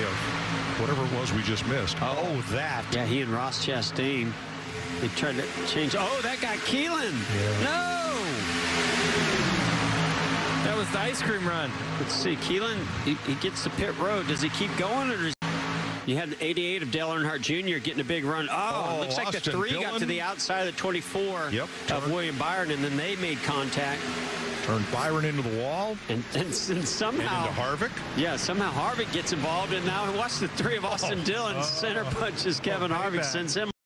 way of whatever it was we just missed. Oh, that. Yeah, he and Ross Chastain. They tried to change. Oh, that got Keelan. No. That was the ice cream run. Let's see. Keelan, he, he gets to pit road. Does he keep going or does you had 88 of Dale Earnhardt Jr. getting a big run. Oh, Oh, looks like the Austin three got to the outside of the 24 Yep. of William Byron, and then they made contact. Turned Byron into the wall. And, and, and and somehow, into Harvick. yeah, somehow Harvick gets involved, and now. Watch the three of Austin Oh, Dillon oh, center punches Kevin oh, Harvick, sends him